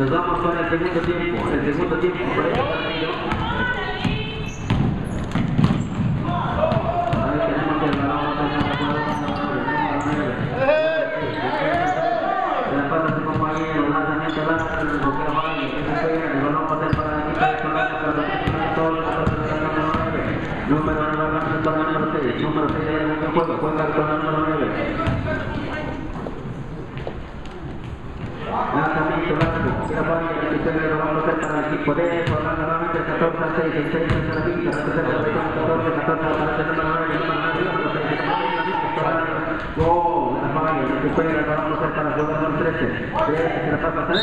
Nos vamos para el segundo tiempo. El segundo tiempo para este partido. Número 9, número 6, número 6 de el juego, juega con el número 9. Lanzamiento largo, la Valle, que se pega, el balón va a ser para el equipo de Solano, nuevamente 14 a 6, el 6 es la pista, representa el 14, 14 para el número 9, número 9, número 6, Gol, la Valle, que se pega, el balón va a ser para el jugador número 13. 13, se la pasa a 3.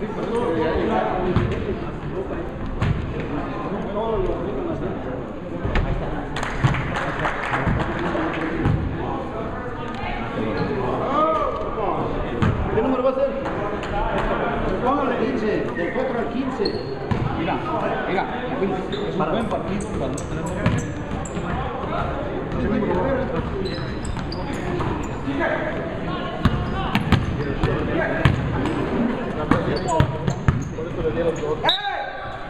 Спасибо.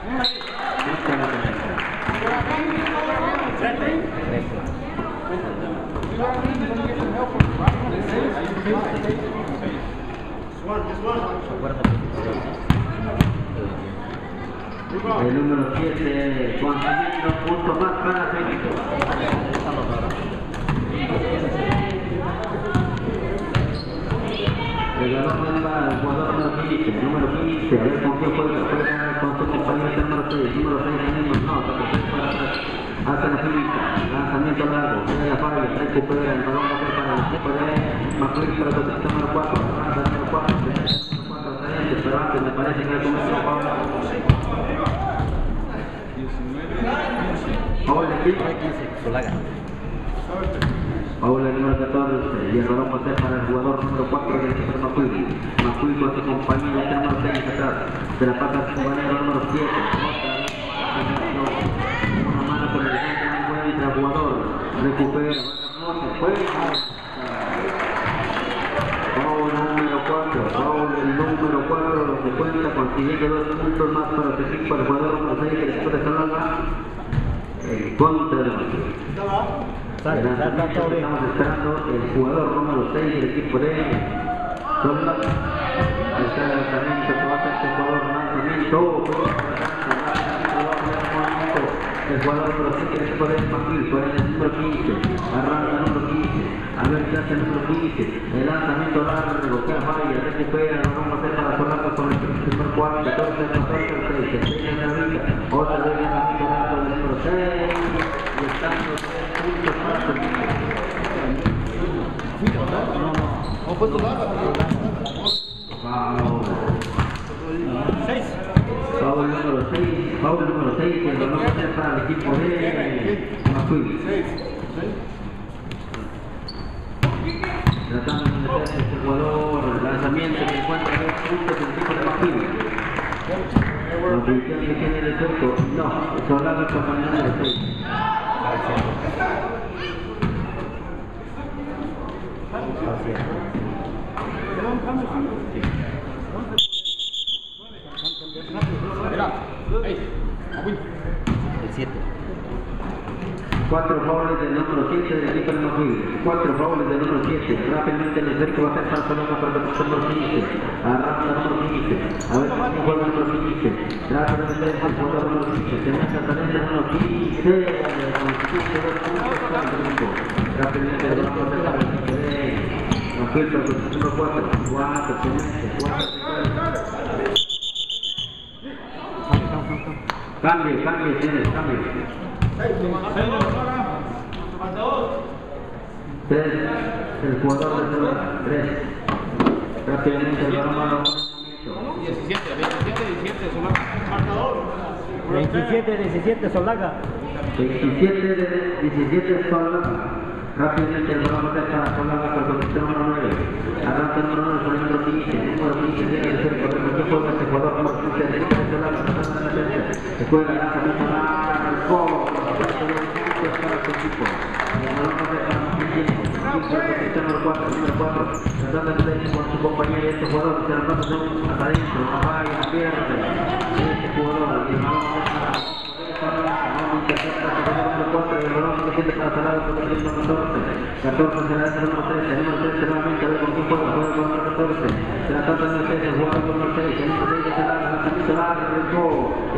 El número 7, consiguiendo un punto más para. El número 15, número 15, a ver compañero el número 6, número 6 tenemos, no, porque es para atrás, hacia la finita, lanzamiento largo, viene la falla, recupera, el balón va a ser para el equipo de Maclin, para el número 4, avanza el número 4, el número 4 excelente, pero antes me parece que el comienzo Paula. Paula, ¿de quién? 15, Solaga. Paula el número 14 y el balón va para el jugador número 4 del de Macuy. Macuy con su compañero el número 6 atrás. Se la pasa a su compañero número 7. Una mano por el encuentra el jugador. Recupera, no se juega. Paul número 4, Paul el número 4 se cuenta consiguiendo dos puntos más para su equipo, el jugador número 6 del equipo de Salada. En contra de Macuy. Sale, está todo bien. Estamos esperando el jugador número 6 del equipo de Sonla. Ahí está el lanzamiento que va a hacer este jugador lanzamiento. El jugador número 5 del equipo de Maquil, por el número 15. Arranca el número 15. A ver qué hace el número 15. El lanzamiento largo, que falla, recupera, lo vamos a hacer para Solano con el número 4, 14, 14, 6. Se pega en la rica. Otra vez Foul. 6. Foul número 6. Foul número 6. Que para el equipo de de este jugador. Lanzamiento que encuentra dos puntos de 6. 4 faules del 1-7. Rápidamente el cerco va a estar para la número 15. Arranca número 15. A ver si juega el número 15. Rápidamente el cerco va Tenemos que salir del 1-15. Rápidamente el cerco va a estar Nos filtra el número 4. 4, 3, el jugador de Solaga, 3. Rápidamente el balón a 17, 27, 17, Solaga. Marcador. 27, 17, Solaga. 27 de 17 Solaga. Rápidamente el balón para Solaga con el número 9. Arranca el número 9 con el número 15. El número 15 tiene que ser por el equipo juega este jugador número 15 de Solaga. Tratando de defensa. Se juega el lanzamiento largo. Es para su equipo. Número 4. Número 4. Tratando de defensa con su compañero y este jugador. Se lo pasa hasta adentro. La valla, la pierde. Este jugador. Y el balón va a para 14 será el número 13, el número 13 nuevamente, a ver con quién juega, juega con el número 14, se la trata el 13, juega con el número 6, el número 6 se la lanzamiento largo, arrancó,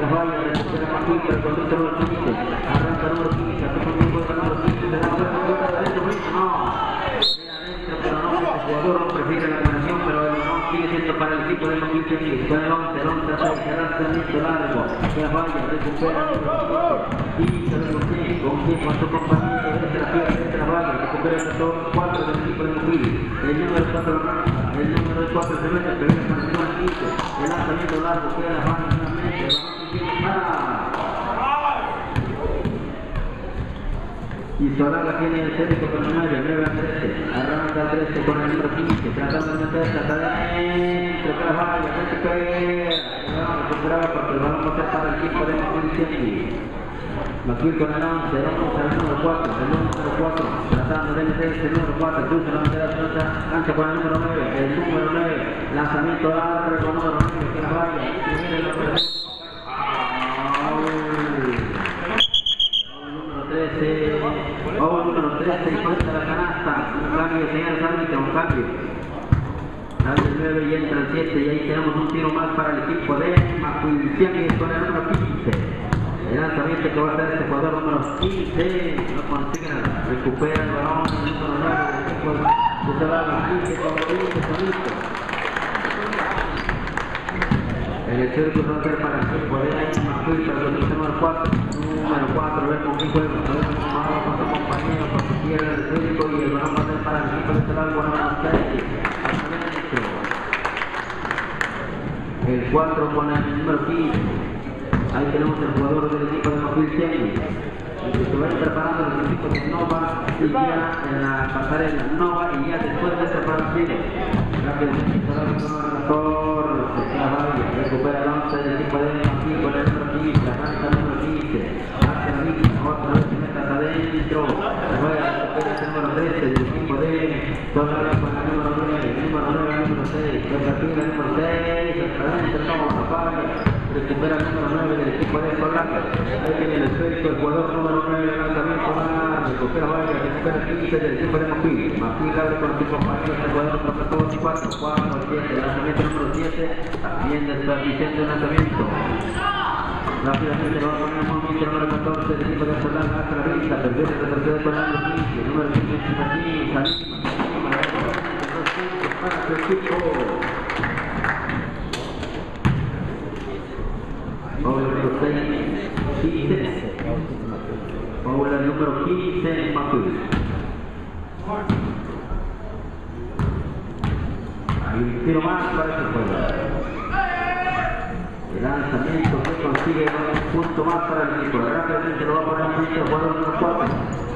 la falla, recupera Maquita, el conducto número 15, arranca el número 15, equipo de el 11, el 11 a 6, se lanzamiento largo, la recupera el número 15, y se con quién, con su compañero, desde la desde la bala, recupera el 4 del equipo de Mujil, el número 4 el número 4 se mete, pero es para el 15, el lanzamiento largo, queda la para. Y Solaga tiene el céntrico con el 9, 9 a 13, arranca a 13 con el número 15, tratando de meterse hasta adentro, que la valla, recupera, no, recuperaba porque el balón va a ser para el equipo de Mujil Maquil con el 11, el 11 al número 4, el número 4, tratando de meterse el número 4, cruza la bandera de cancha con el número 9, el número 9, lanzamiento largo con el número 9, que la vaya, primero el número 13, oh, número 13, encuentra la canasta, un cambio, señores árbitros, un cambio. Sale el 9 y entra el 7 y ahí tenemos un tiro más para el equipo de Macuilcianes con el número 15. El lanzamiento que va a hacer este jugador número 15, no consigue recupera el balón, el número 9 del equipo de Salada, 15 con 15 solitos. El círculo va a ser para el equipo de Macuil, para el número 4, número 4, a ver con quién juega, a ver cómo va con su compañero, con su tierra el círculo y el balón va para el equipo de Salada, número 6, el 4 con el número 15. Ahí tenemos el jugador del equipo de Macuil Tianguis. que se va preparando el equipo de Nova y ya en la pasarela Nova y ya después de esta para Chile. Rápidamente relator, la Valle, recupera el 11 del equipo de Macuil con el número 15, arranca el número 15, hace la misma, otra vez se mete hasta adentro, juega, recupera el número 13 del equipo de Todavía con el número 9, el número 9 al número 6, recupera el número 6, hasta adentro, no, la falla recupera el número 9 del equipo de el esférico, el jugador número 9 del lanzamiento recupera Vargas, recupera el 15 del equipo de el jugador 14, 4, 4, 7, el lanzamiento número 7, también el lanzamiento. Rápidamente lo a poner el movimiento número 14 del equipo de Solaca, hace la vista, perdió el con el número 15, el número 15 es aquí. Paula número 6, 15. Paula número 15, Macuil. Hay un tiro más para este juego. El lanzamiento que consigue un punto más para el equipo. Rápidamente lo va a poner en el jugador número 4.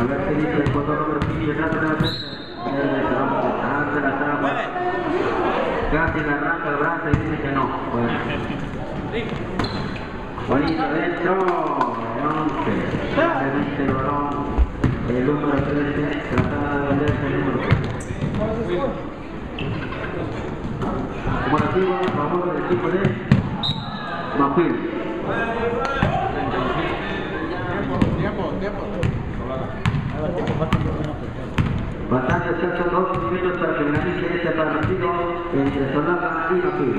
haber tenido el botón número 15 detrás de la defensa. De la. Casi le arranca el brazo y dice que no. Bonito dentro. Once. Dice el. El número 13 de venderse el número Como así va a del equipo de Majuil. Tiempo, tiempo. A ver, tiempo, faltan dos minutos. Para que finalice este partido entre Solana y Macuil.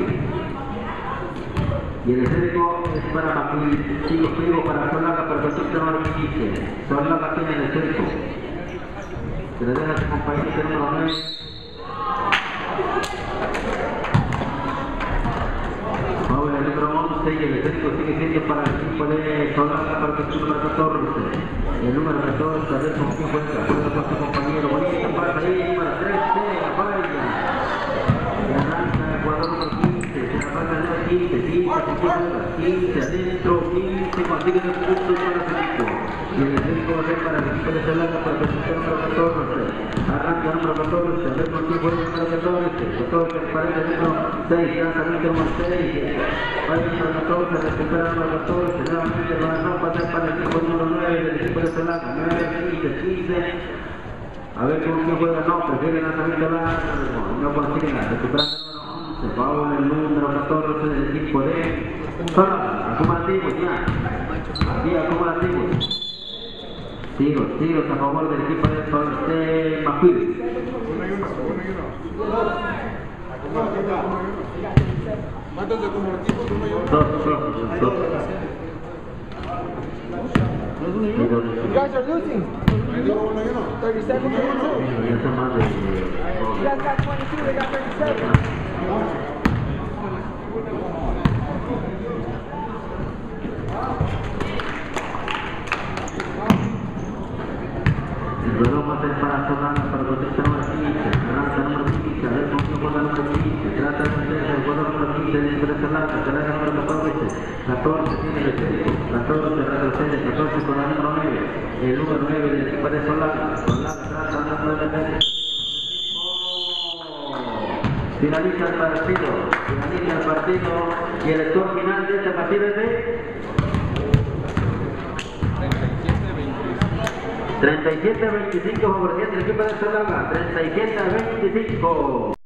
Y el esférico es para Macuil. Sigo para Solana, pero el número 15. Solana tiene el esférico. Se le deja a su compañero número 9. Ahora el número 11 y el esférico sigue siendo para el equipo de Solana, para el número 14. El número 14, a ver con quién juega. Juega con compañero. Bonita pasa ahí, número 13, la falla. Y arranca el jugador número 15. Se la pasa el número 15, 15, 15, adentro, 15, consigue dos puntos para su equipo. Y el esférico va a ser para el equipo de Solana, para el número 14. El número 14, a ver con quién juega el número 14. 14 parece el número 6, lanzamiento número 6. Vaya el número 14, recupera el número 14. Nuevamente lo van a pasar para el equipo número 9 del equipo de Solana. 9, 15, 15. A ver con quién juega, no, prefiere el lanzamiento largo, no consigue la recuperando el número 11, Paul el número 14 del equipo de Solana, acumulativos ya, sí, acumulativos. Tiros, tiros a favor del equipo de, de Macuil. Dos, dos, dos. Tiros, You guys are losing. Uno y uno. 37 to 22. ya son más de... You guys got 22, they got 37. El reloj va a ser para protección número 15, trata número 15, a ver con quién juega número 15, trata de meterse el jugador número 15 del equipo de Solana, Solana número 14, 14 tiene equipo, 14 retrocede, 14 con la número 9, el número 9 del equipo de Solana, Solana trata de meterse. Finaliza el partido, finaliza el partido y el score final de este partido es de 37-25 favoreciendo el equipo de Solana, 37-25.